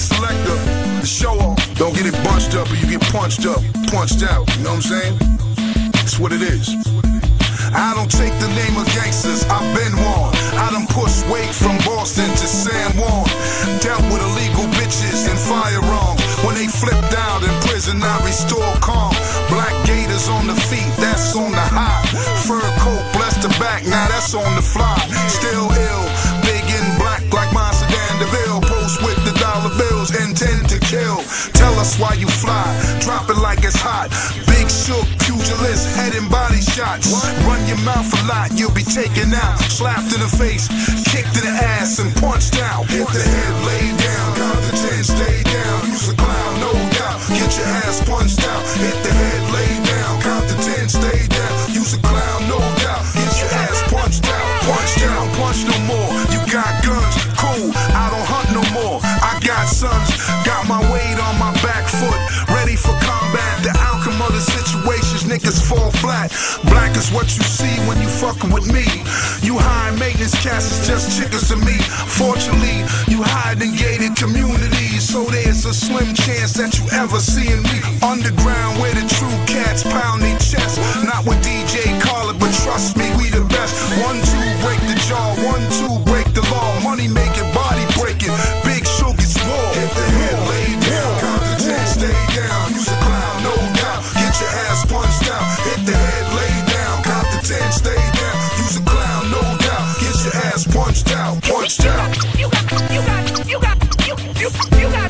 selector, the show off. Don't get it bunched up or you get punched up, punched out. You know what I'm saying? It's what it is. I don't take the name of gangsters, I've been warned. I done pushed weight from Boston to San Juan. Dealt with illegal bitches and firearms. When they flipped out in prison, I restore calm. Black gators on the feet, that's on the high. Fur coat, bless the back, now that's on the fly. Still Us why you fly, drop it like it's hot. Big Shug, pugilist, head and body shots. Run your mouth a lot, you'll be taken out. Slapped in the face, kicked in the ass, and punched out. Hit the head, niggas fall flat. Black is what you see when you fucking with me. You high maintenance cats is just chickens to me. Fortunately, you hide in gated communities, so there's a slim chance that you ever seeing me. Underground where the true cats pound ass punched out, punched out. You got, you got, you got, you, you, you got.